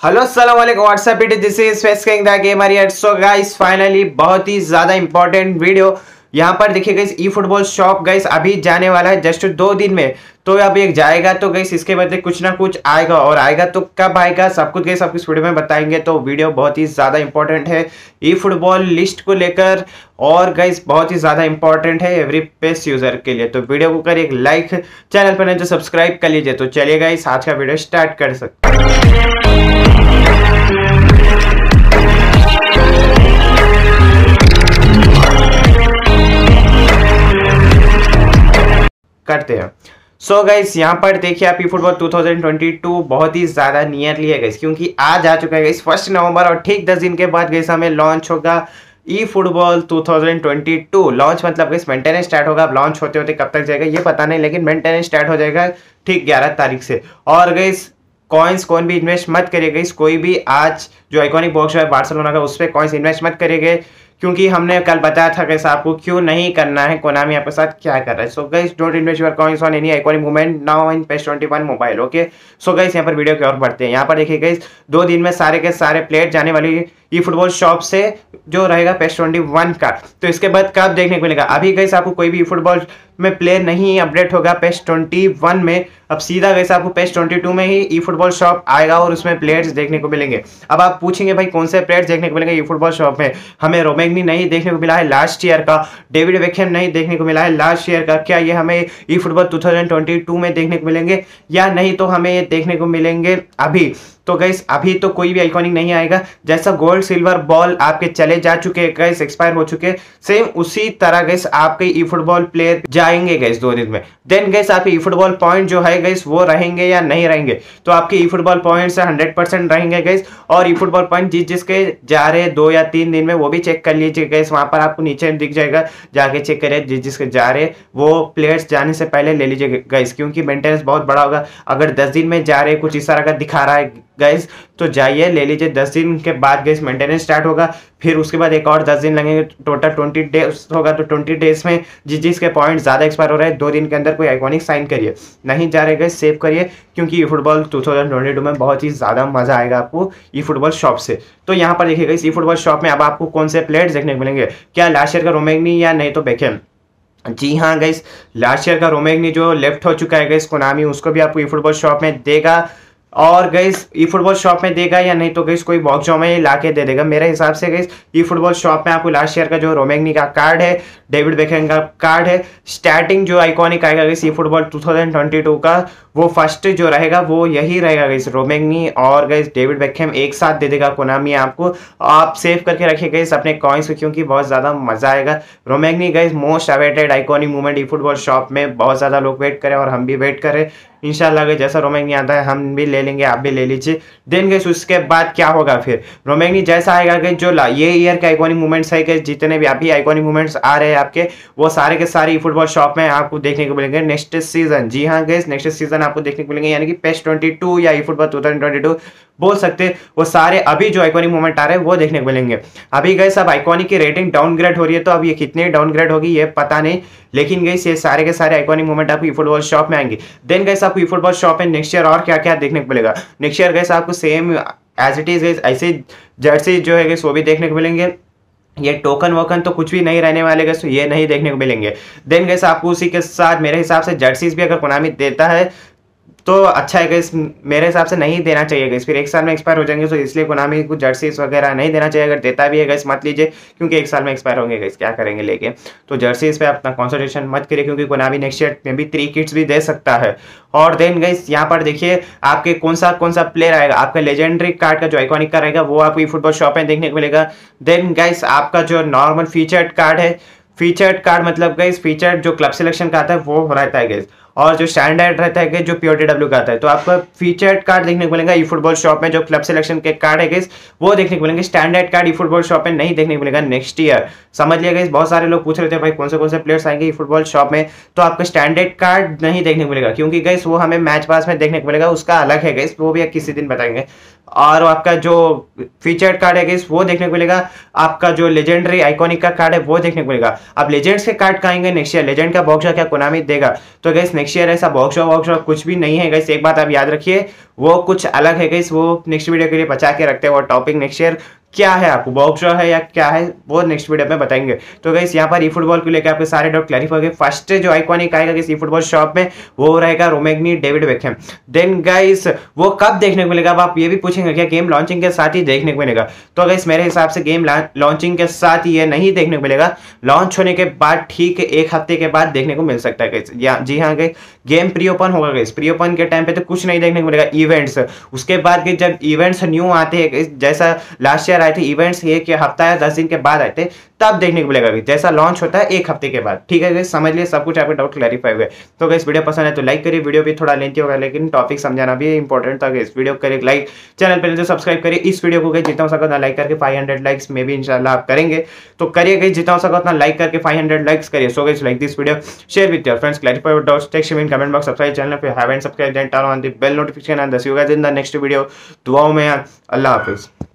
Hello अस्सलाम वालेकुम what's up it this is face king the gamer so guys finally बहुत ही ज़्यादा इंपॉर्टेंट वीडियो यहाँ पर देखिए guys e football shop guys अभी जाने वाला है जस्ट दो दिन में। तो अब एक जाएगा तो गाइस इसके बदले कुछ ना कुछ आएगा। और आएगा तो कब आएगा, सब कुछ गाइस आपको इस वीडियो में बताएँगे। तो वीडियो बहुत ही ज़्यादा इंपॉर्टेंट है। ई फुटबॉल लिस्ट को लेकर और गाइस बहुत ही ज़्यादा इंपॉर्टेंट है एवरी पेस यूज़र के लिए। तो वीडियो को कर एक लाइक चैनल पर नहीं तो सब्सक्राइब कर लीजिए। तो चलिए गाइस आज का वीडियो स्टार्ट कर सकते करते हैं। सो so गाइस यहाँ पर देखिए आप ई फुटबॉल 2022 बहुत ही ज़्यादा नियरली है गाइस क्योंकि आज आ चुका है गाइस फ़र्स्ट नवंबर और ठीक दस दिन के बाद गाइस हमें लॉन्च होगा ई फुटबॉल 2022 लॉन्च मतलब गाइस मेंटेनेंस स्टार्ट होगा, अब लॉन्च होते होते कब तक जाएगा ये पता नहीं, लेकिन मेंटेनेंस स्टार्ट हो जाएगा ठीक 11 तारीख से। और गाइस कॉइन्स कौन भी इन्वेस्ट मत करिएगा इस कोई भी आज जो आइकॉनिक बॉक्स है बार्सिलोना का, उस पर कॉइन्स इन्वेस्ट मत करिएगा क्योंकि हमने कल बताया था गैस आपको क्यों नहीं करना है कोनामी आपके साथ क्या कर रहा है? So guys don't invest your coins on any iconic movement now in PES twenty one mobile okay so guys यहाँ पर वीडियो की ओर बढ़ते हैं। यहाँ पर देखिए गई दो दिन में सारे के सारे प्लेट जाने वाली ई फुटबॉल शॉप से जो रहेगा पेस ट्वेंटी वन का। तो इसके बाद कब देखने को मिलेगा? अभी गाइस आपको कोई भी फुटबॉल में प्लेयर नहीं अपडेट होगा पेस ट्वेंटी वन में। अब सीधा गैस आपको पेस ट्वेंटी टू में ही ई फुटबॉल शॉप आएगा और उसमें प्लेयर्स देखने को मिलेंगे। अब आप पूछेंगे भाई कौन से प्लेयर्स देखने को मिलेंगे ई फुटबॉल शॉप में? हमें रोमेगनी नहीं देखने को मिला है लास्ट ईयर का। डेविड वेखेम नहीं देखने को मिला है लास्ट ईयर का। क्या ये हमें ई फुटबॉल टू में देखने को मिलेंगे? या नहीं तो हमें ये देखने को मिलेंगे अभी। तो गैस अभी तो कोई भी आइकॉनिक नहीं आएगा। जैसा गोल्ड सिल्वर बॉल आपके चले जा चुके हैं गैस एक्सपायर हो चुके सेम उसी तरह गैस आपके ई फुटबॉल प्लेयर जाएँगे गैस दो दिन में। देन गैस आपके ई फुटबॉल पॉइंट जो है गैस वो रहेंगे या नहीं रहेंगे? तो आपके ई फुटबॉल पॉइंट हंड्रेड रहेंगे गैस और ई फुटबॉल पॉइंट जिस जिसके जा रहे दो या तीन दिन में, वो भी चेक कर लीजिए गैस वहाँ पर आपको नीचे दिख जाएगा, जाके चेक करें, जिस जिसके जा रहे वो प्लेयर्स जाने से पहले ले लीजिए गैस क्योंकि मेंटेनेंस बहुत बड़ा होगा। अगर दस दिन में जा रहे कुछ इस तरह का दिखा रहा है गैस तो जाइए, ले लीजिए, दस दिन के बाद गैस मेंटेनेंस स्टार्ट होगा। फिर उसके बाद एक और दस दिन लगेंगे टोटल ट्वेंटी डेज़ होगा। तो ट्वेंटी डेज़ में जिस जिसके पॉइंट ज़्यादा एक्सपायर हो रहे हैं, दो दिन के अंदर कोई आइकॉनिक साइन करिए। नहीं जा रहे गैस सेव करिए, क्योंकि ई फुटबॉल टू में बहुत ही ज़्यादा मज़ा आएगा आपको ई फुटबॉल शॉप से। तो यहाँ पर देखिएगा इस ई फुटबॉल शॉप में अब आपको कौन से प्लेयर्स देखने को मिलेंगे? क्या लास्ट ईयर का रोमेगनी या नहीं तो बेखेम जी हाँ गई लास्ट ईयर का रोमेगनी जो लेफ़्ट हो चुका है गैस कोनामी उसको भी आपको ई फुटबॉल शॉप में देगा। और गईस ई फुटबॉल शॉप में देगा या नहीं तो गईस कोई बॉक्स में ला के दे देगा। मेरे हिसाब से गईस ई फुटबॉल शॉप में आपको लास्ट ईयर का जो रोमेगनी का कार्ड है डेविड बेखेन का कार्ड है स्टार्टिंग जो आइकॉनिक आएगा गईस ई फुटबॉल 2022 का, वो फ़र्स्ट जो रहेगा, वो यही रहेगा गईस रोमेगनी और गईस डेविड बेखेम एक साथ दे देगा कोनामी आपको। आप सेव करके रखिए गईस अपने कॉइन्स को, क्योंकि बहुत ज़्यादा मज़ा आएगा। रोमेगनी guys most awaited iconic movement e football shop में बहुत ज़्यादा लोग वेट करें और हम भी वेट करें। इंशाल्लाह जैसा रोमैगनी आता है, हम भी ले लेंगे, आप भी ले लीजिए। देन गए उसके बाद क्या होगा फिर? रोमैगनी जैसा आएगा कि जो ये ईयर के आइकॉनिक मूवमेंट्स है कि जितने भी अभी आइकॉनिक मूवमेंट्स आ रहे हैं आपके, वो सारे के सारे फुटबॉल शॉप में आपको देखने को मिलेंगे नेक्स्ट सीज़न जी हाँ गए नेक्स्ट सीज़न आपको देखने को मिलेंगे, यानी कि पेस्ट ट्वेंटी या ई फुटबॉल टू बोल सकते वो सारे अभी जो आइकॉनिक मूवमेंट आ रहे हैं, वो देखने को मिलेंगे। अभी गए सब आइकॉनिक की रेटिंग डाउनग्रेड हो रही है तो अब ये कितनी डाउनग्रेड होगी, ये पता नहीं। लेकिन गई ये सारे के सारे आइकॉनिक मूवमेंट आपको फुटबॉल शॉप में आएँगे। देन गैस आपको फुटबॉल शॉप में नेक्स्ट ईयर और क्या क्या देखने को मिलेगा? नेक्स्ट ईयर गए आपको सेम एज इट इज़ ऐसे जर्सी जो है वो भी देखने को मिलेंगे। ये टोकन वोकन तो कुछ भी नहीं रहने वाले गए तो ये नहीं देखने को मिलेंगे। देन गैस आपको उसी के साथ मेरे हिसाब से जर्सीज भी अगर कोनामी देता है तो अच्छा है गैस मेरे हिसाब से नहीं देना चाहिए गैस फिर एक साल में एक्सपायर हो जाएँगे तो इसलिए कोनामी कुछ जर्सीज वगैरह नहीं देना चाहिए. अगर देता भी है गैस मत लीजिए, क्योंकि एक साल में एक्सपायर होंगे गैस क्या करेंगे लेके? तो जर्सीज पे अपना कॉन्सेंट्रेशन मत करिए, क्योंकि कोनामी नेक्स्ट ईयर में भी थ्री किट्स भी दे सकता है. और देन गैस यहाँ पर देखिए, आपके कौन सा कौन सा प्लेयर आएगा? आपका लेजेंडरी कार्ड का जो आइकॉनिक का रहेगा, वो आपको फुटबॉल शॉप में देखने को मिलेगा. देन गैस आपका जो नॉर्मल फीचर्ड कार्ड है फीचर्ड कार्ड मतलब गैस फीचर्ड जो क्लब सिलेक्शन का आता है, वो रहता है गैस और जो स्टैंडर्ड रहता है कि जो प्योर डब्ल्यू का आता है तो आपको फीचर कार्ड देखने को मिलेगा ई फुटबॉल शॉप में, जो क्लब सिलेक्शन के कार्ड है वो देखने को मिलेंगे। Standard card e football shop में नहीं देखने को मिलेगा नेक्स्ट ईयर समझ लिया बहुत सारे लोग पूछ रहे थे, भाई, कौन से कौन से प्लेयर्स आएँगे ई फुटबॉल शॉप में? तो आपको स्टैंडर्ड कार्ड नहीं देखने को मिलेगा, क्योंकि गैस वो हमें मैच पास में देखने को मिलेगा, उसका अलग है गैस वो भी किसी दिन बताएँगे। और आपका जो फीचर्ड कार्ड है वो देखने को मिलेगा। आपका जो लेजेंडरी आइकॉनिक का कार्ड है, वो देखने को मिलेगा। आप लेजेंड्स के कार्ड कहेंगे नेक्स्ट ईयर लेजेंड का बॉक्स क्या कोनामी देगा? तो गैस नेक्स्ट ईयर ऐसा बॉक्स वर्कशॉप कुछ भी नहीं है गैस एक बात आप याद रखिए, वो कुछ अलग है गैस वो नेक्स्ट वीडियो के लिए बचा के रखते हैं, वो टॉपिक नेक्स्ट ईयर क्या है आपको? बॉक्स है या क्या है? वो नेक्स्ट वीडियो में बताएँगे। तो गई यहाँ पर ई फुटबॉल को लेकर आपके सारे डाउट क्लैरिफाई हो गए। फ़र्स्ट जो आइकॉनिक आएगा किसी फुटबॉल शॉप में, वो रहेगा रोमेगनी डेविड बेकहम। देन गाइस वो कब देखने को मिलेगा? अब आप ये भी पूछेंगे क्या गेम लॉन्चिंग के साथ ही देखने को मिलेगा? तो गाइस मेरे हिसाब से गेम लॉन्चिंग के साथ ये नहीं देखने को मिलेगा। लॉन्च होने के बाद ठीक एक हफ़्ते के बाद देखने को मिल सकता है जी हाँ गई गेम प्री ओपन होगा गाइस प्री ओपन के टाइम पे तो कुछ नहीं देखने को मिलेगा। इवेंट्स उसके बाद जब इवेंट्स न्यू आते हैं जैसा लास्ट ईयर ईयर आए थे इवेंट्स एक हफ़्ता या दस दिन के बाद आए थे, तब देखने को मिलेगा अभी। जैसा लॉन्च होता है, एक हफ़्ते के बाद। ठीक है समझ लिए सब कुछ आपके डाउट क्लैरिफाई हुए। तो अगर इस वीडियो पसंद है तो लाइक करिए। वीडियो भी थोड़ा लेंथी होगा, लेकिन टॉपिक समझाना भी इंपॉर्टेंट था इस वीडियो को करिए लाइक चैनल पर सब्सक्राइब करिए, इस वीडियो को जितना हो सका उतना लाइक करके फाइव हंड्रेड लाइक्स में भी इंशाल्लाह आप करेंगे। तो करिए गई जितना हो सका उतना लाइक करके फाइव हंड्रेड लाइक्स करिए। So guys like this video share with your friends clarify doubts text in comment box subscribe channel पे। Have and subscribe then turn on the bell notification and the see you guys the next video दुआओं में अल्लाह हाफिज़।